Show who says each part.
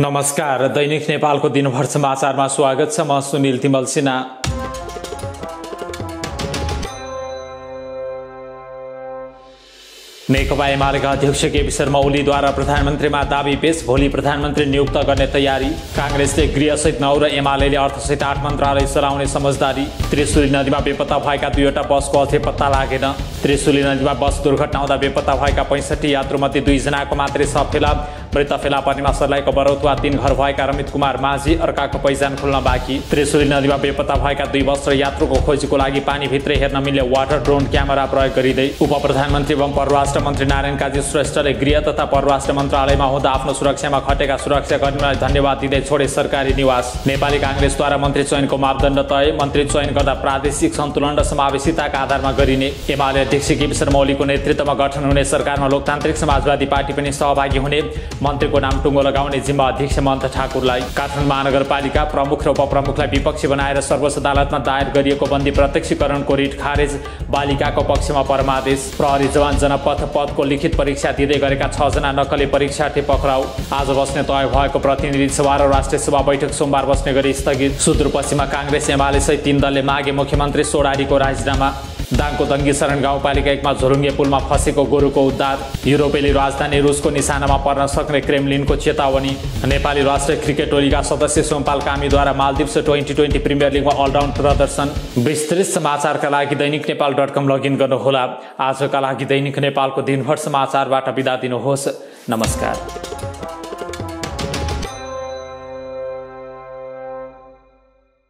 Speaker 1: नमस्कार दैनिक नेपालको दिनभर समाचारमा स्वागत छ। म सुनिल तिमल सिन्हा। नेकपा एमालेका अध्यक्ष केपी शर्मा ओलीद्वारा प्रधानमन्त्रीमा दावी पेश भोलि प्रधानमन्त्री नियुक्त गर्ने तयारी। काङ्ग्रेसले गृहसहित नौ र एमाले अर्थसहित आठ मन्त्रालय चलाउने समझदारी। त्रिशुली नदीमा बेपत्ता भएका दुईवटा बसको अझै पत्ता लागेन। त्रिशुली नदीमा बस दुर्घटना हुँदा बेपत्ता भएका पैँसठी यात्रुमध्ये दुईजनाको मात्रै सब फेला। मृत फेला पर्नेमा सर्लाहीको बरौतवा तीन घर भएका रमित कुमार माझी अर्काको पहिचान खुल्न बाँकी। त्रिशुली नदीमा बेपत्ता भएका दुई बस र यात्रुको खोजीको लागि पानीभित्रै हेर्न मिल्ने वाटर ड्रोन क्यामेरा प्रयोग गरिँदै उप प्रधानमन्त्री एवं परराष्ट्र मन्त्री नारायण काजी श्रेष्ठले गृह तथा परराष्ट्र मन्त्रालयमा हुँदा आफ्नो सुरक्षामा खटेका सुरक्षाकर्मीलाई धन्यवाद दिँदै छोडे सरकारी निवास। नेपाली काङ्ग्रेसद्वारा मन्त्री चयनको मापदण्ड तय। मन्त्री चयन गर्दा प्रादेशिक सन्तुलन र समावेशिताका आधारमा गरिने एमाले अध्यक्ष केपी शर्मा ओलीको नेतृत्वमा गठन हुने सरकारमा लोकतान्त्रिक समाजवादी पार्टी पनि सहभागी हुने। मन्त्रीको नाम टुङ्गो लगाउने जिम्मा अध्यक्ष मन्त्र ठाकुरलाई काठमाडौँ महानगरपालिका प्रमुख र उपप्रमुखलाई विपक्षी बनाएर सर्वोच्च अदालतमा दायर गरिएको बन्दी प्रत्यक्षीकरणको रिट खारेज बालिकाको पक्षमा परमादेश प्रहरी जवान जनपथ पदको लिखित परीक्षा दिँदै गरेका छजना नक्कली परीक्षार्थी पक्राउ। आज बस्ने तय भएको प्रतिनिधि सभा र राष्ट्रिय सभा बैठक सोमबार बस्ने गरी स्थगित। सुदूरपश्चिममा काङ्ग्रेस एमाले सहित तीन दलले मागे मुख्यमन्त्री सोडारीको राजीनामा। दाङको दङ्गी शरण गाउँपालिका एकमा झोलुङ्गे पुलमा फँसेको गोरुको उद्धार युरोपेली राजधानी रुसको निशानामा पर्न सक्ने क्रेमलिनको चेतावनी नेपाली राष्ट्रिय क्रिकेट टोलीका सदस्य सोमपाल कामीद्वारा मालदिप्स ट्वेन्टी ट्वेन्टी प्रिमियर लिगमा अलराउन्ड प्रदर्शन। विस्तृत समाचारका लागि दैनिक नेपाल डट कम लगइन गर्नुहोला। आजका लागि दैनिक नेपालको दिनभर समाचारबाट बिदा दिनुहोस्। नमस्कार।